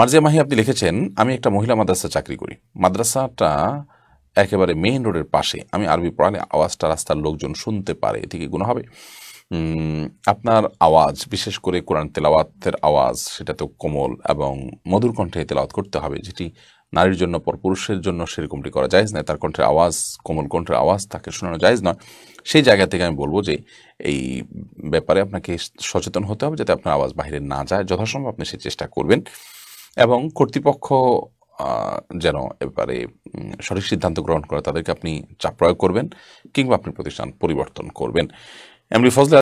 মার্জিয়া মাহি, আপনি লিখেছেন, আমি একটা মহিলা মাদ্রাসা চাকরি করি। মাদ্রাসাটা একেবারে মেইন রোডের পাশে। আমি আরবি পড়ালে আওয়াজটা রাস্তার লোকজন শুনতে পারে এ থেকে গুণ হবে? আপনার আওয়াজ, বিশেষ করে কোরআন তেলাওয়াতের আওয়াজ, সেটা তো কোমল এবং মধুর কণ্ঠে তেলাওয়াত করতে হবে, যেটি নারীর জন্য পর পুরুষের জন্য সেরকমটি করা যায় নয়। তার কণ্ঠের আওয়াজ, কোমল কণ্ঠের আওয়াজ তাকে শোনানো যায় নয়। সেই জায়গা থেকে আমি বলব যে, এই ব্যাপারে আপনাকে সচেতন হতে হবে, যাতে আপনার আওয়াজ বাইরে না যায়। যথাসম্ভব আপনি সেই চেষ্টা করবেন। এবং কর্তৃপক্ষ যেন এবারে সঠিক সিদ্ধান্ত গ্রহণ করে তাদেরকে আপনি চাপ প্রয়োগ করবেন কিংবা আপনি প্রতিষ্ঠান পরিবর্তন করবেন। এমনি ফজলে